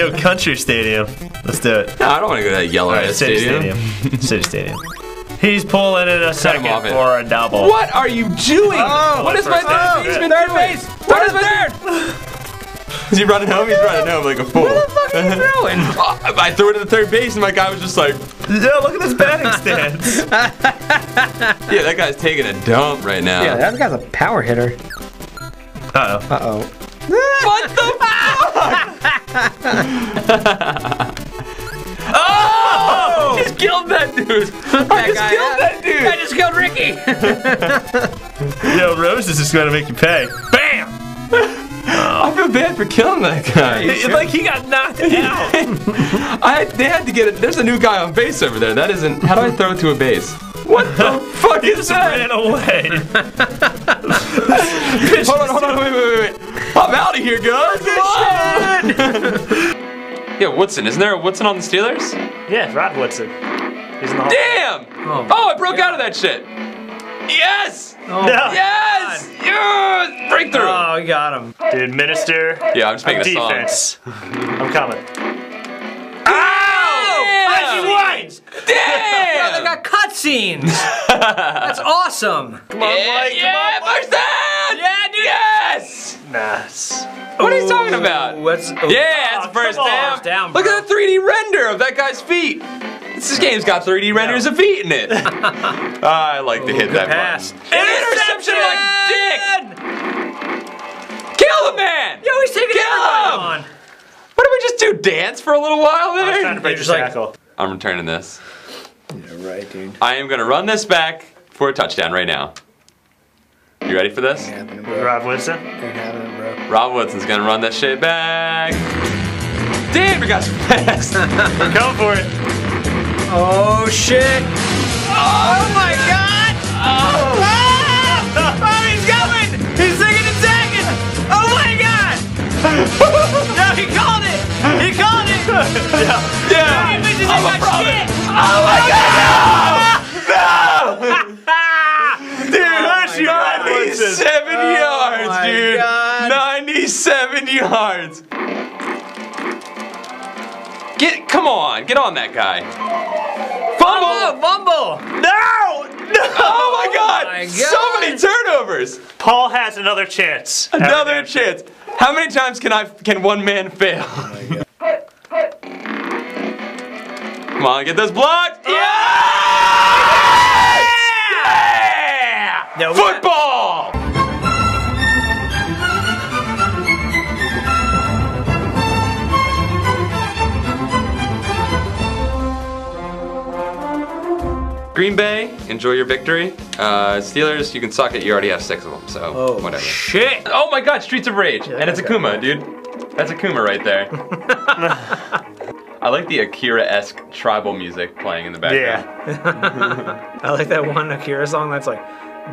Have. Yo, County Stadium. Let's do it. No, I don't want to go to that yellow All right, City stadium. Stadium. City Stadium. He's pulling it a second off it. for a double. What are you doing? Oh, what is my first down. third baseman Third doing? base. What is my third? Is he running home? He's running home like a fool. Where the fuck are you throwing? I threw it to the third base and my guy was just like, "Yo, look at this batting stance. yeah, that guy's taking a dump right now. Yeah, that guy's a power hitter. Uh oh. Uh oh. What the fuck? oh! Just killed that dude. I just killed that dude. I just killed Ricky. Yo, Rose is just gonna make you pay. Bam! I feel bad for killing that guy. It's like he got knocked out. I they had to get it. There's a new guy on base over there. That isn't. How do I throw it to a base? What the fuck he is just that? ran away. Hold on, hold on, wait, wait, wait, wait. I'm out of here, guys. yeah, Woodson. Isn't there a Woodson on the Steelers? yeah, Rod Woodson. He's in the. Damn! Oh, Oh, I broke out of that shit. Yes! Oh, No. Yes! Yes! Breakthrough! Oh, we got him. Dude, minister yeah, I'm just making of a song. defense. I'm coming. Wines! They got cutscenes. That's awesome. Come on, Mike. yeah, Come on, push that! Yeah, dude. Yes! Mike. Nice. What are you talking about? What's, oh, Yeah, that's Oh, the first come on. down. First down, Look at the 3D render of that guy's feet. This game's got 3D renders of feet in it. I like to hit that pass. button. Interception like dick! Kill the man! Yo, he's taking Kill everybody him! on. What did we just do? Dance for a little while I was trying to break Just the like- tackle. I'm returning this. Yeah, right, dude. I am gonna run this back for a touchdown right now. You ready for this? Ain't Rod Woodson. Ain't. Rod Woodson's gonna run that shit back. Damn, we got some fast. We're coming for it. Oh, shit. Oh, my God. Oh, oh he's going. He's singing and tagging. Oh, my God. no, he called it. He called it. Yeah, He bitches I'm a got problem. shit. Oh my God! Dude, Dude, 97 yards, my dude. God. 97 yards. Get, come on, get on that guy. Fumble! Fumble. No! No! Oh my oh God! my So many turnovers. Paul has another chance. Another chance. How many times can I can one man fail? Oh Come on, get this blocked. Yeah! Yeah! No, we Football. Green Bay, enjoy your victory. Uh, Steelers, you can suck it. You already have six of them, so Oh, whatever. shit. Oh my god, Streets of Rage. and it's got- Akuma, dude. That's Akuma right there. I like the Akira-esque tribal music playing in the background. Yeah. I like that one Akira song that's like,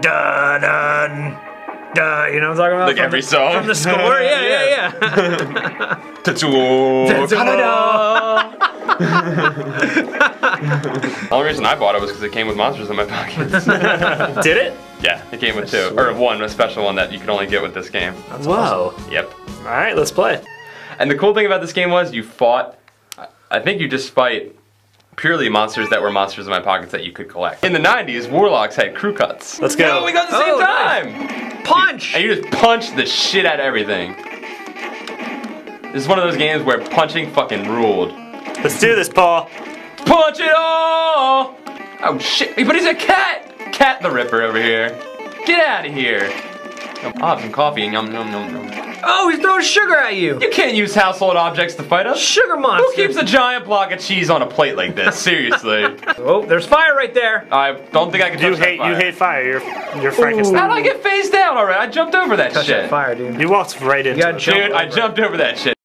da da da. You know what I'm talking about? Like From every the- song? From the score. Yeah, yeah, yeah. Tetsuo Da-da-da. The only reason I bought it was because it came with monsters in my pockets. Did it? yeah, it came with two. Or one, a special one that you can only get with this game. Whoa. Yep. All right, let's play. And the cool thing about this game was you fought, I think you just fight purely monsters that were monsters in my pockets that you could collect. In the 90s, Warlocks had crew cuts. Let's go. No, we got the same Oh, nice. time! Punch. And you just punch the shit out of everything. This is one of those games where punching fucking ruled. Let's do this, Paul. Punch it all! Oh shit, but he's a cat! Cat the Ripper over here. Get out of here. I'll have some coffee and yum yum yum yum. Oh, he's throwing sugar at you. You can't use household objects to fight us. Sugar monster. Who keeps a giant block of cheese on a plate like this? Seriously. Oh, there's fire right there. I don't think I can You that hate fire. you hate fire. You're you're Frankenstein. How did I get phased down already? I jumped over that Touch shit. that fire, dude. You walked right into gotta it. Dude, I over it. jumped over that shit.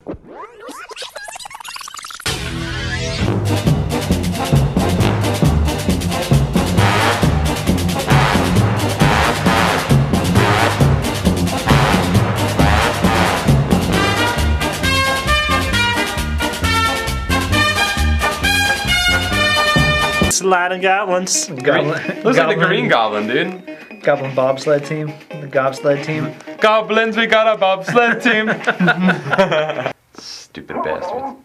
Sliding goblins. Green, Looks like the Green Goblin, dude. Goblin bobsled team. The gobsled team. Goblins, we got a bobsled team. Stupid bastards.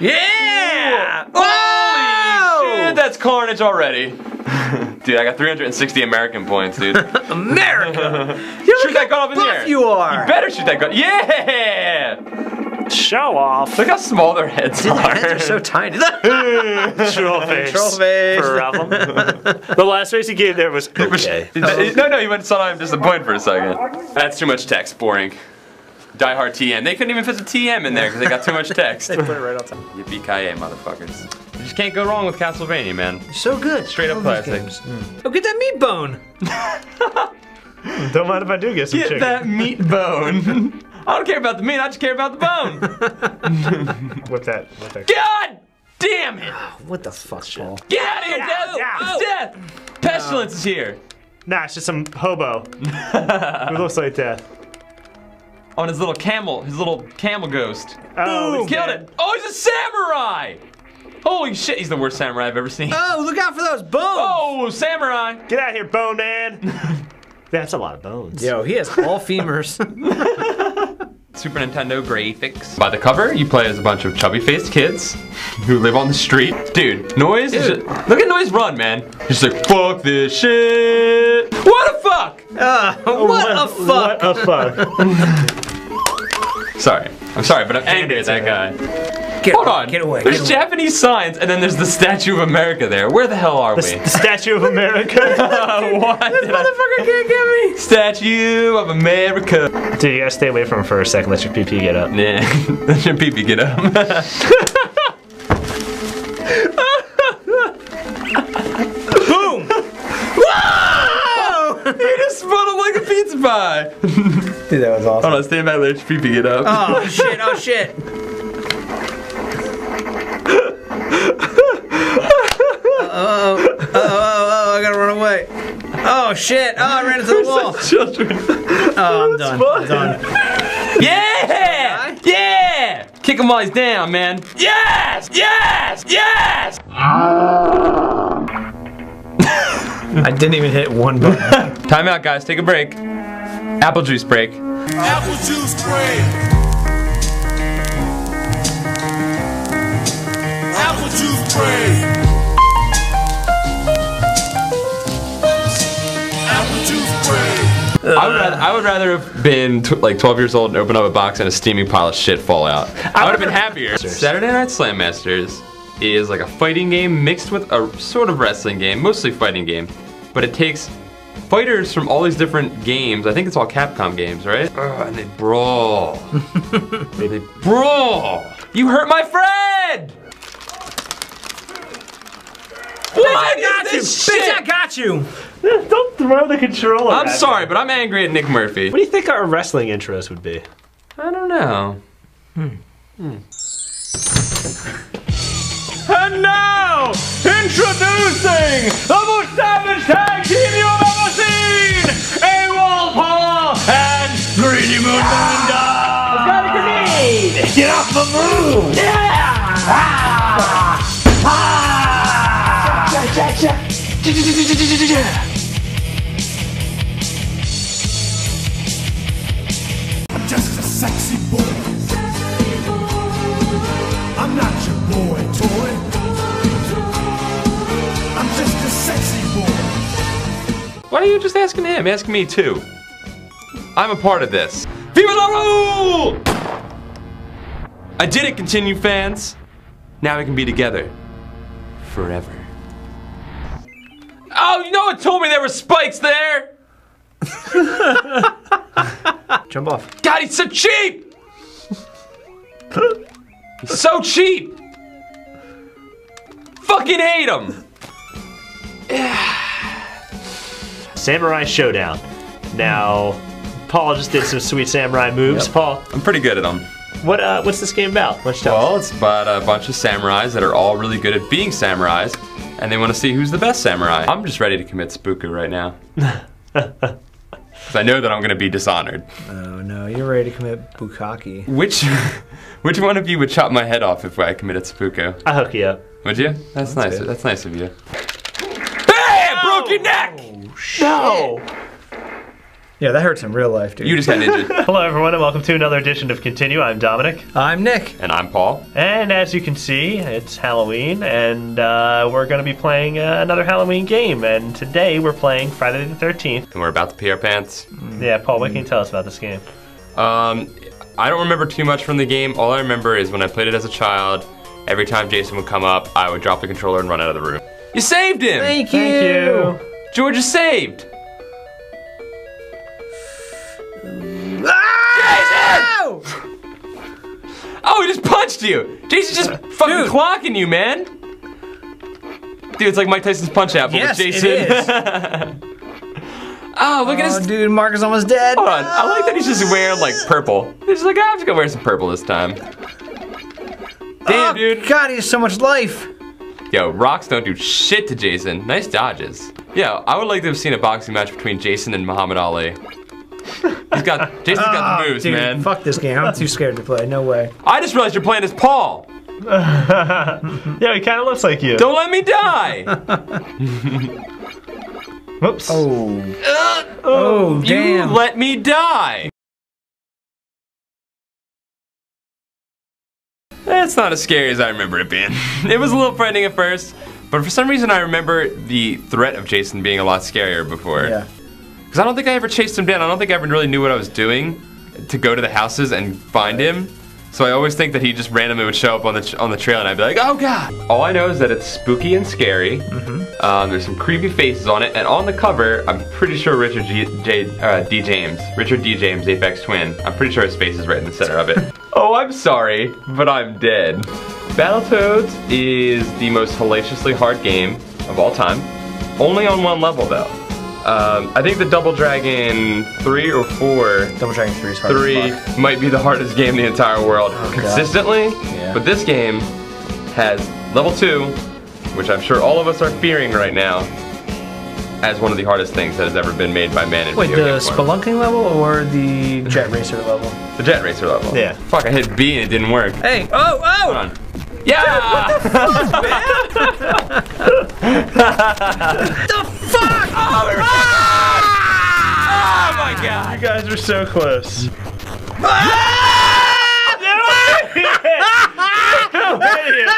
Yeah! Holy shit, that's carnage already. dude, I got 360 American points, dude. America! shoot that gun up in the air. you are! better shoot that gun. Yeah! Show off. Look how small their heads Their are. heads are so tiny. Troll face. Troll face. For the last race he gave there was okay. No, no, you went saw I'm disappointed for a second. That's too much text, boring. Die Hard TM. They couldn't even fit the TM in there because they got too much text. They put it right on top. Yippee ki motherfuckers. You just can't go wrong with Castlevania, man. So good. Straight up Love these classic. games. Oh, get that meat bone. Don't mind if I do get some Get chicken. that meat bone. I don't care about the meat, I just care about the bone. What's that. Whip that. God damn it! Ah, what the fuck, Paul? Get out of here, Death! yeah. It's death! Pestilence is here. Nah, it's just some hobo who looks like death. On his little camel, his little camel ghost. Oh, he's Killed dead. it! Oh, he's a samurai! Holy shit, he's the worst samurai I've ever seen. Oh, look out for those bones! Oh, samurai! Get out of here, bone man. That's a lot of bones. Yo, he has all femurs. Super Nintendo graphics. By the cover, you play as a bunch of chubby-faced kids who live on the street. Dude, Noise is Dude. just, look at Noise run, man. He's like, fuck this shit. What a fuck! Uh, what a fuck! What a fuck. Sorry, I'm sorry, but I'm angry at that guy. Get Hold away, on. Get away. There's get away. Japanese signs, and then there's the Statue of America there. Where the hell are we? The Statue of America. what? did I- Motherfucker can't get me. Statue of America. Dude, you gotta stay away from him for a second. Let your PP get up. Nah, let your pee get up. Boom! Whoa! you just spun him like a pizza pie. Dude, that was awesome. Hold on, stand back, let your pee get up. Oh shit! Oh shit! Oh, oh, oh, oh, I gotta run away. Oh shit! Oh, I ran into the wall. Children. Oh, I'm done. I'm done. Yeah! Yeah! Kick him while he's down, man. Yes! Yes! Yes! I didn't even hit one button. Time out, guys. Take a break. Apple juice break. Apple juice break. Apple juice break. I would rather, I would rather have been tw- like 12 years old and open up a box and a steaming pile of shit fall out. I would have been happier. Saturday Night Slam Masters is like a fighting game mixed with a sort of wrestling game, mostly fighting game, but it takes fighters from all these different games. I think it's all Capcom games, right? Ugh, and they brawl. they brawl. You hurt my friend. What I got you, bitch! shit? I got you. Don't throw the controller. I'm at sorry, me. but I'm angry at Nick Murphy. What do you think our wrestling intros would be? I don't know. Hmm. And now, introducing the most savage tag team you've ever seen! AWOL Paul and Greedy Moon Melinda! Got a grenade! Get off the moon! Yeah! Ah! Ah! Cha, cha, cha. I'm just a sexy boy. I'm not your boy toy. I'm just a sexy boy. Why are you just asking him? Ask me too. I'm a part of this. Viva la rule! I did it, continue fans. Now we can be together. Forever. Oh, you know what told me there were spikes there? Jump off. God, he's so cheap! he's so cheap! Fucking hate him! Samurai Shodown. Now, Paul just did some sweet samurai moves. Paul, I'm pretty good at them. what uh, what's this game about? Why don't you us? Well, it's about a bunch of samurais that are all really good at being samurais, and they want to see who's the best samurai. I'm just ready to commit spooku right now. Because I know that I'm going to be dishonored. Oh no, you're ready to commit bukkake. Which which one of you would chop my head off if I committed seppuku? I'll hook you up. Would you? That's, nice. good. That's nice of you. Hey, I broke your neck! Oh, no! Yeah, that hurts in real life, dude. You just got injured. Hello, everyone, and welcome to another edition of Continue. I'm Dominic. I'm Nick. and I'm Paul. And as you can see, it's Halloween, and uh, we're going to be playing uh, another Halloween game. And today we're playing Friday the 13th. And we're about to pee our pants. Yeah, Paul, what can you tell us about this game? Um, I don't remember too much from the game. All I remember is when I played it as a child, every time Jason would come up, I would drop the controller and run out of the room. You saved him! Thank you. Thank you. George is saved! Oh, he just punched you! Jason's just fucking Dude. clocking you, man! Dude, it's like Mike Tyson's punch out, but Yes, with Jason. is. oh, look at Oh, his. dude, Mark is almost dead. Hold on, I like that he's just wearing like purple. He's just like, "Ah, I'm just gonna wear some purple this time. Damn, oh, dude. God, he has so much life. Yo, rocks don't do shit to Jason. Nice dodges. Yeah, I would like to have seen a boxing match between Jason and Muhammad Ali. He's got Jason's got Ah, the moves, dude, man. Fuck this game. I'm too scared to play. No way. I just realized you're playing as Paul. Yeah, he kind of looks like you. Don't let me die. Whoops. Oh. oh, you damn. let me die. It's not as scary as I remember it being. It was a little frightening at first, but for some reason I remember the threat of Jason being a lot scarier before. yeah. Because I don't think I ever chased him down. I don't think I ever really knew what I was doing to go to the houses and find him. So I always think that he just randomly would show up on the on the trail, and I'd be like, "Oh God!" All I know is that it's spooky and scary. Um, there's some creepy faces on it, and on the cover, I'm pretty sure Richard G, J, uh, D. James, Richard D. James, Aphex Twin. I'm pretty sure his face is right in the center of it. oh, I'm sorry, but I'm dead. Battletoads is the most hellaciously hard game of all time. Only on one level though. Um, I think the Double Dragon 3 or 4 Double Dragon 3 is hard 3 fuck. might be the hardest game in the entire world consistently. Yeah. But this game has level 2, which I'm sure all of us are fearing right now, as one of the hardest things that has ever been made by man in Wait, video the spelunking level or the jet racer level? The Jet Racer level. Yeah. Fuck, I hit B and it didn't work. Hey, oh, oh! Hold on. Yeah! The fuck? Oh, oh my god! You guys are so close. Ah! you idiot!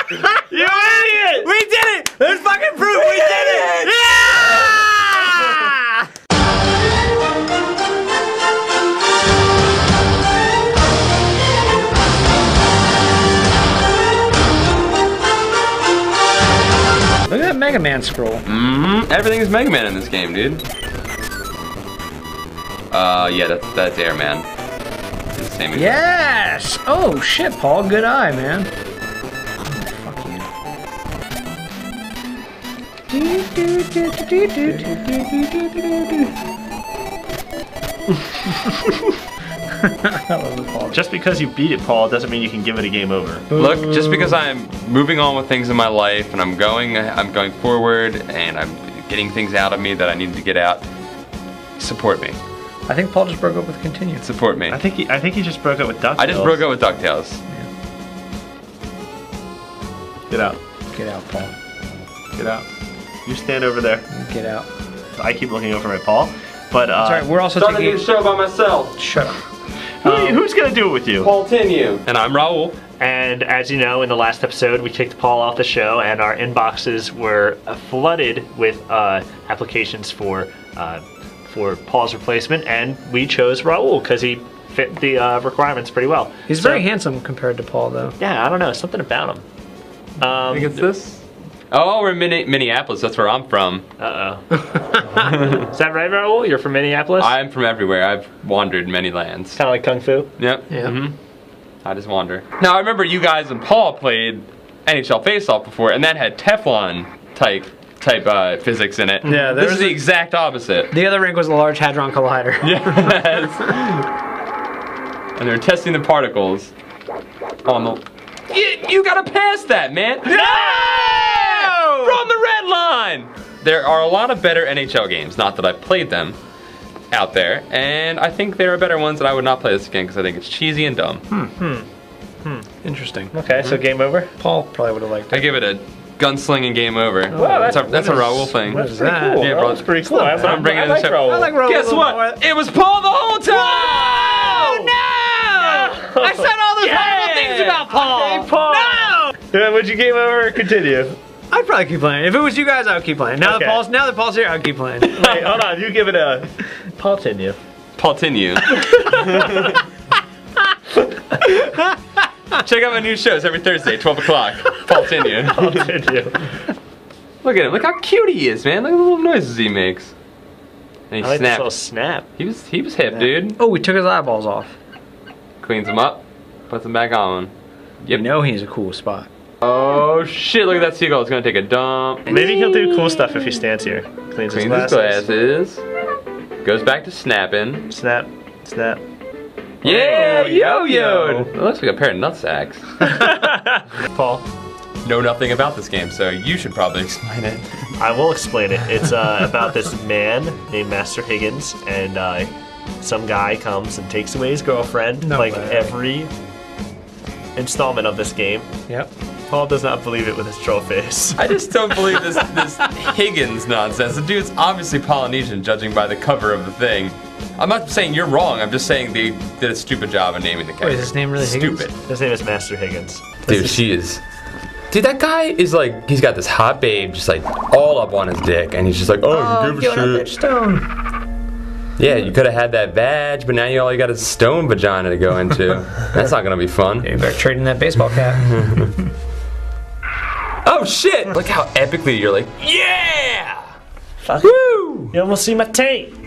You idiot! We did it! There's fucking proof! We did it! Look at that Mega Man scroll. Mm-hmm. Everything is Mega Man in this game, dude. Uh, yeah, that's that's Airman. It's the same exact- Yes! Oh shit, Paul, good eye, man. Oh, fuck you. Just because you beat it, Paul, doesn't mean you can give it a game over. Look, just because I'm moving on with things in my life and I'm going, I'm going forward and I'm getting things out of me that I need to get out. Support me. I think Paul just broke up with Continue. Support me. I think he, I think he just broke up with DuckTales. I just broke up with Ducktales. Get out. Get out, Paul. Get out. You stand over there. Get out. I keep looking over at Paul. But uh, Sorry, we're also Start a new show by myself. Shut up. Who, who's gonna do it with you? Paultinue. And I'm Raul. And as you know, in the last episode, we kicked Paul off the show, and our inboxes were uh, flooded with uh, applications for uh, for Paul's replacement, and we chose Raul because he fit the uh, requirements pretty well. He's So- very handsome compared to Paul, though. Yeah, I don't know, something about him. Um, I think it's this. Oh, we're in Minne- Minneapolis. That's where I'm from. Uh oh. Is that right, Raul? You're from Minneapolis? I'm from everywhere. I've wandered many lands. Kind of like Kung Fu. Yep. Yeah. hmm I just wander. Now I remember you guys and Paul played NHL Faceoff before, and that had Teflon type type uh, physics in it. Yeah, this is the exact opposite. The other rink was a Large Hadron Collider. Yes. and they're testing the particles on the. You, you gotta pass that, man. No! From the red line. There are a lot of better NHL games. Not that I've played them out there, and I think there are better ones that I would not play this again because I think it's cheesy and dumb. Hmm. Hmm. Hmm. Interesting. Okay, so game over. Paul probably would have liked it. I give it a Gunslinging game over. Wow, that's a, that's a Raul thing. That's pretty that? cool. Yeah, bro. was pretty cool. That's what I'm bringing I to the like show. Raul. I like Raul. Guess what? more. It was Paul the whole time. No! I said all those horrible things about Paul. Hey, Paul. No! Yeah, would you game over or continue? I'd probably keep playing. If it was you guys, I would keep playing. Now Okay. that Paul's now that Paul's here, I'd keep playing. Wait, hold on. You give it a continue. Continue. Check out my new shows every Thursday, 12 o'clock. Continue. Continue. Look at him. Look how cute he is, man. Look at the little noises he makes. And he I like this little snap. He was he was hip, dude. oh, we took his eyeballs off. Cleans them up, puts them back on. You know he's a cool spot. Oh shit! Look at that seagull. It's gonna take a dump. Maybe he'll do cool stuff if he stands here. Cleans, his Cleans his glasses. glasses. Goes back to snapping. Snap. Snap. Yeah, Oh, yo yo. yo. It looks like a pair of nutsacks. Paul, know nothing about this game, so you should probably explain it. I will explain it. It's uh, about this man named Master Higgins, and uh, some guy comes and takes away his girlfriend, No like way. every installment of this game. Yep. Paul does not believe it with his troll face. I just don't believe this this Higgins nonsense. The dude's obviously Polynesian, judging by the cover of the thing. I'm not saying you're wrong. I'm just saying they did a stupid job of naming the character. Wait, is his name really Higgins? stupid? His name is Master Higgins. Dude, she is. Dude, that guy is like, he's got this hot babe just like all up on his dick, and he's just like, oh, Oh, give give a shit. bitch stone. Yeah, you could have had that badge, but now you all you got is a stone vagina to go into. That's not gonna be fun. You better trade in that baseball cap. Oh shit! Look how epically you're like, yeah! Fuck. Woo! You almost see my taint.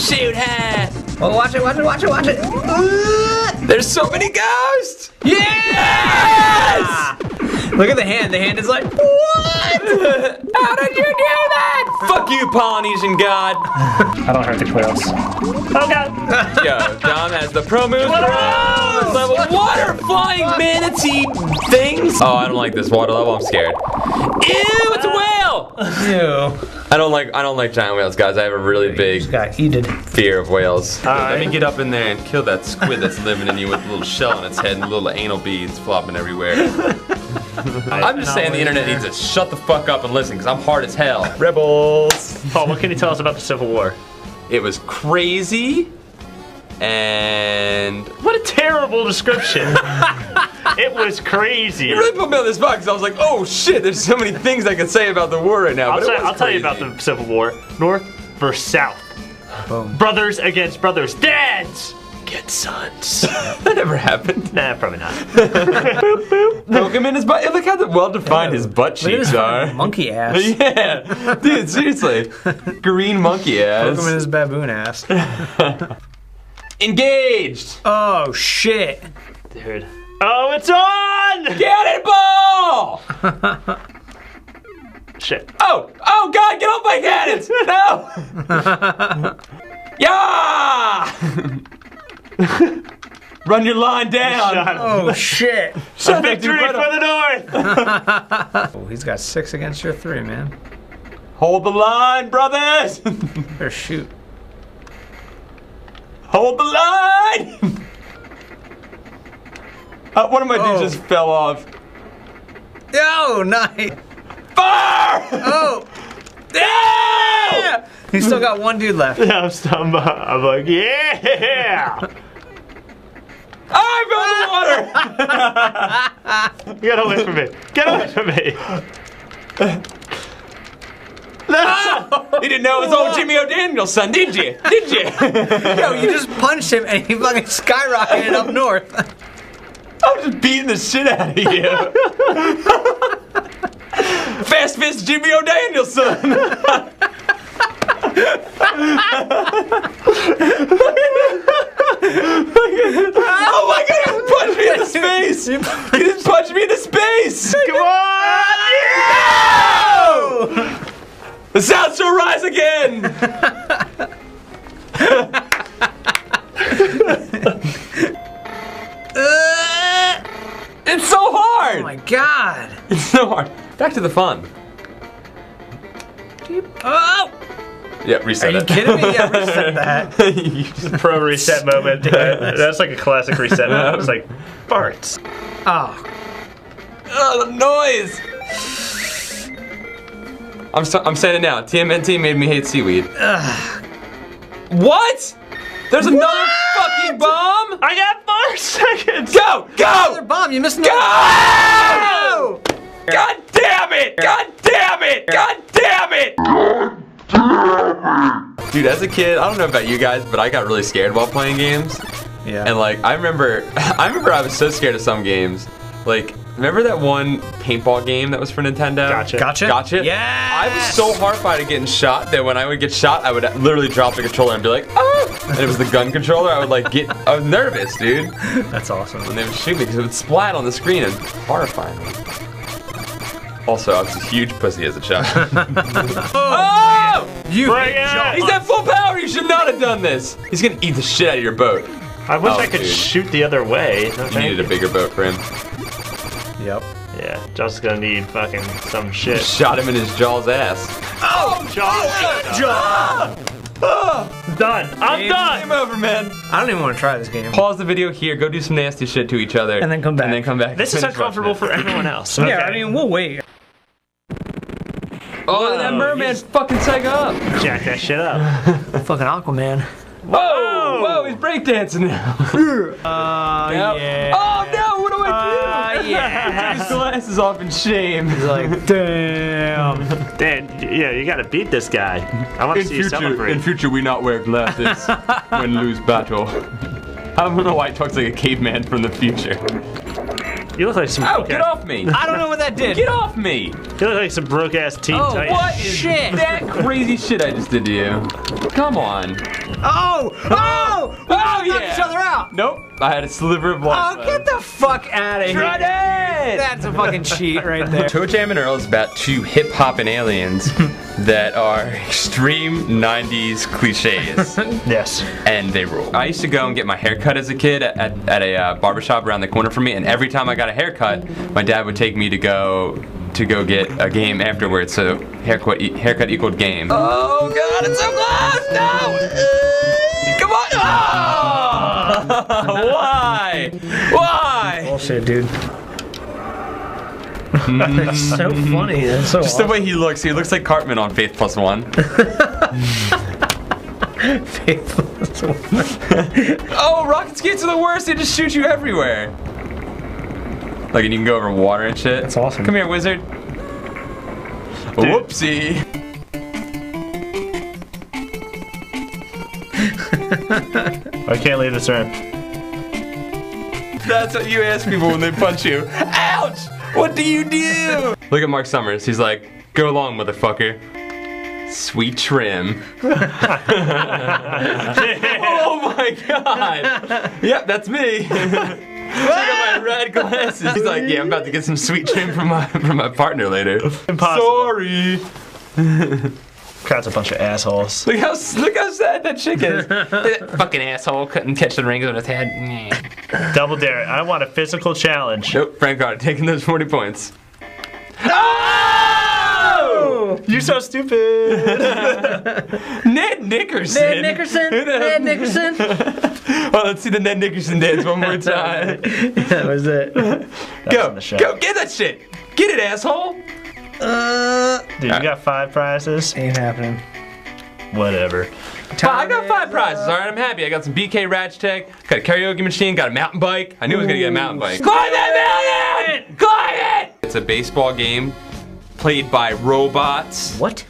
Shoot hat! oh, watch it, watch it, watch it, watch it. There's so many ghosts! Yes! Look at the hand. The hand is like, what? How did you do that? Fuck you, Polynesian god! I don't hurt the quails. Oh god! Yo, Dom has the pro moves. Water Bros! Water flying manatee things. Oh, I don't like this water level. I'm scared. Ew, it's a whale. Ew. I don't like I don't like giant whales, guys. I have a really big got heated. fear of whales. Uh, let me get up in there and kill that squid that's living in you with a little shell on its head and little anal beads flopping everywhere. I'm just saying the internet needs to shut the fuck up and listen because I'm hard as hell. Rebels. Paul, what can you tell us about the Civil War? It was crazy and What a terrible description. it was crazy. It really put me on this spot because I was like, oh shit, there's so many things I could say about the war right now. I'll, but it tell, I'll tell you about the Civil War. North versus South. Boom. Brothers against brothers. Dads get sons. That never happened. nah, probably not. Poke him in his butt. Look how well defined his butt cheeks are. monkey ass. yeah, dude, seriously. Green monkey ass. Poke him in his baboon ass. Engaged. Oh shit. Dude. Oh, it's on! Cannonball! Shit. Oh, oh God, get off my cannons! No! yeah! Run your line down. Oh shit. Shut Victory for the North! Oh, he's got six against your three, man. Hold the line, brothers! Better shoot. Hold the line! Uh, one of my dudes Oh. just fell off. Oh, nice. Fire! Oh, Yeah! he's still got one dude left. Yeah, I'm, st- I'm like, yeah! I fell in the water! Get away from me. Get away from me. No! you didn't know it was old Jimmy O'Daniel's son, did you? Did you? Yo, you just punched him and he fucking skyrocketed up north. I'm just beating the shit out of you. Fast fist Jimmy O'Daniel's son. oh my god, he just punched me in the space! He just punched me in the space! Come on! The South shall rise again! Uh, it's so hard! Oh my god. It's so hard. Back to the fun. Oh! Yeah, reset Are you it. kidding me? Yeah, reset that. Pro reset moment. Uh, that's like a classic reset moment. It's like, farts. Oh, oh, the noise! I'm so, I'm saying it now. TMNT made me hate seaweed. What? There's another fucking bomb? I got four seconds. Go! Go. Another bomb. You missed another Go! no. God damn it! God damn it! God damn it! Dude, as a kid, I don't know about you guys, but I got really scared while playing games. Yeah. And like, I remember, I remember I was so scared of some games. Like, remember that one paintball game that was for Nintendo? Gotcha. Gotcha. Gotcha. Yeah. I was so horrified of getting shot that when I would get shot, I would literally drop the controller and be like, oh! And it was the gun controller. I would like get, I was nervous, dude. That's awesome. When they would shoot me because it would splat on the screen and horrify me. Also, I was a huge pussy as a child. oh! oh you Bring hit it! He's at full power. You should not have done this. He's gonna eat the shit out of your boat. I wish Oh, I could dude. shoot the other way. No, You thank needed a bigger boat for him. Yep. Yeah, Josh's gonna need fucking some shit. Shot him in his jaw's ass. Oh, Josh! Done. I'm Game done. over, man. I don't even want to try this game. Pause the video here. Go do some nasty shit to each other, And then come back. And then come back. This is Finish uncomfortable for everyone else. Yeah, I mean, we'll wait. it. Oh, that merman he's- fucking Sega up. jack that shit up. Fucking Aquaman. Whoa, whoa, he's breakdancing now. Uh, Yep. yeah. Oh no, yeah. Took his glasses off in shame. He's like, damn. Dan, yeah, you gotta beat this guy. I want to In see you future, celebrate. in future, we not wear glasses when lose battle. I don't know why he talks like a caveman from the future. you look like some. Ow, broke get ass- off me! I don't know what that did. Get off me! You look like some broke ass Teen Oh, Titans. What is Shit. that crazy shit I just did to you? Come on. Oh! Oh! We Oh, yeah. each other out. Nope. I had a sliver of life. Oh, get the fuck out of here. Shred it! That's a fucking cheat right there. Toe Jam and Earl is about two hip hop and aliens that are extreme 90s cliches. Yes. and they rule. I used to go and get my hair cut as a kid at, at, at a uh, barbershop around the corner from me, and every time I got a haircut, my dad would take me to go to go get a game afterwards. So haircut e- haircut equaled game. Oh god, it's so close! No! Come on! Oh! Why? Why? Bullshit, dude. Mm-hmm. That's so funny. That's so Just the way he looks, he looks like Cartman on Faith Plus One. faithful. Oh, rocket skates are the worst. They just shoot you everywhere. Like, and you can go over water and shit. That's awesome. Come here, wizard. Whoopsie. I can't leave this room. That's what you ask people when they punch you. Ouch! What do you do? Look at Marc Summers. He's like, go along, motherfucker. Sweet trim. oh my god. Yep, that's me. Look at my red glasses. He's like, yeah, I'm about to get some sweet trim from my from my partner later. Impossible. Sorry. Crowd's a bunch of assholes. Look how look how sad that chick is. That fucking asshole couldn't catch the rings on his head. Double dare. I want a physical challenge. Nope, Frank Carter taking those 40 points. Ah! Oh! You're so stupid. Ned Nickerson. Ned Nickerson. Ned Nickerson. Well, let's see the Ned Nickerson dance one more time. that was it. go, on the show. go, get that shit. Get it, asshole. Uh, Dude, you got five prizes? ain't happening. Whatever. I got five prizes. All right, I'm happy. I got some BK Ratch Tech, got a karaoke machine, got a mountain bike. I knew I was gonna get a mountain bike. Climb that mountain! Climb it! It's a baseball game played by robots What?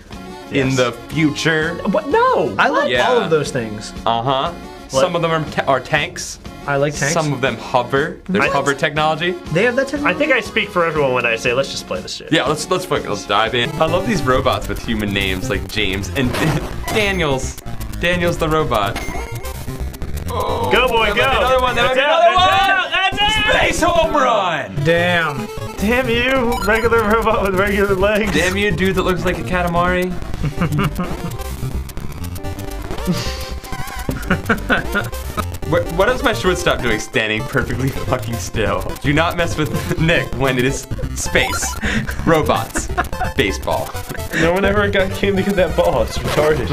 in Yes. the future. What? No. I love Yeah. all of those things. Uh huh. What? Some of them are, ta- are tanks. I like tanks. Some of them hover. There's I- hover technology. they have that technology. I think I speak for everyone when I say let's just play this shit. Yeah, let's let's fucking let's dive in. I love these robots with human names like James and Daniels. Daniels the robot. Oh, Go boy, that go. might be Another one. That might That's be out, another that's one. out, that's Space home run. Damn. Damn you, regular robot with regular legs. Damn you, dude that looks like a Katamari. What, what does my shortstop doing standing perfectly fucking still? Do not mess with Nick when it is space, robots, baseball. No one ever got came to get that ball. It's retarded.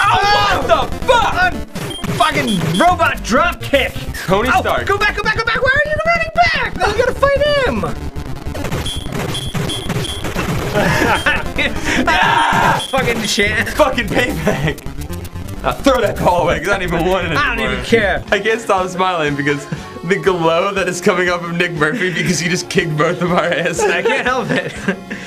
Oh, what the fuck? Fucking robot drop kick. Tony Oh, go back, go back, go back. Where are you running back? Now you gotta fight him. Fucking shit. Fucking payback. Now throw that ball away because I don't even want it anymore. I don't even care. I can't stop smiling because the glow that is coming up of Nick Murphy because he just kicked both of our asses. I can't help it.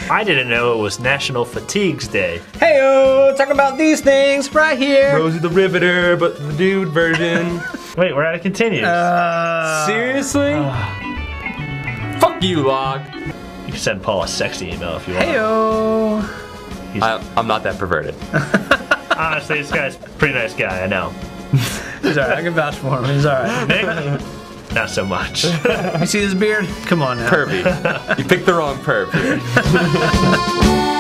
I didn't know it was National Fatigues Day. Heyo, talking about these things right here. Rosie the Riveter, but the dude version. Wait, we're out of continues. Uh, Seriously? Fuck you, Log. you can send Paul a sexy email if you want. heyo. I, I'm not that perverted. Honestly, this guy's a pretty nice guy. I know. He's alright. I can vouch for him. He's alright. Nick, not so much. You see this beard? Come on now. Pervy. you picked the wrong perv here.